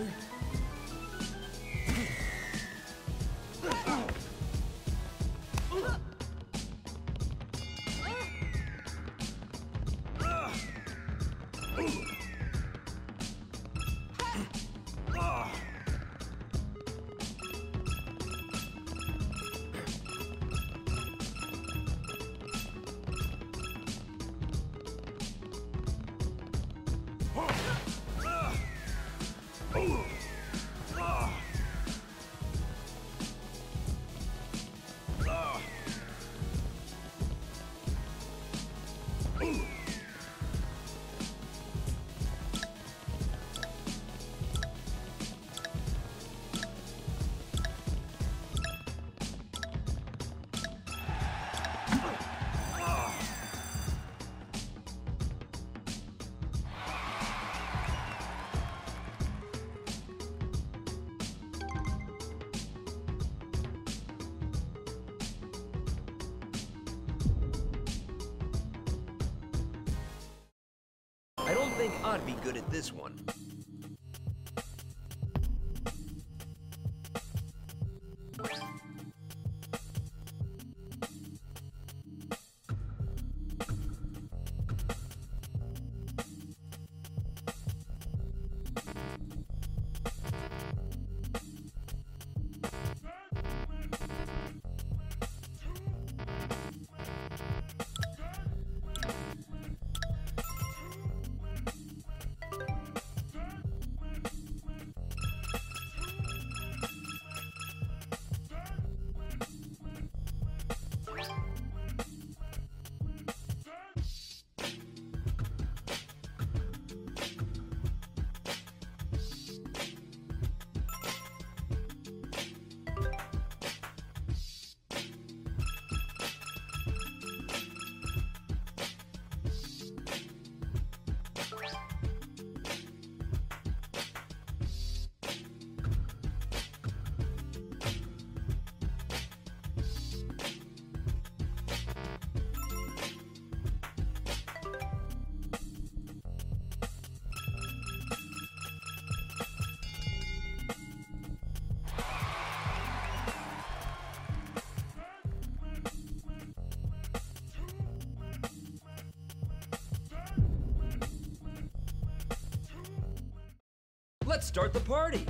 I I'd be good at this one. Let's start the party!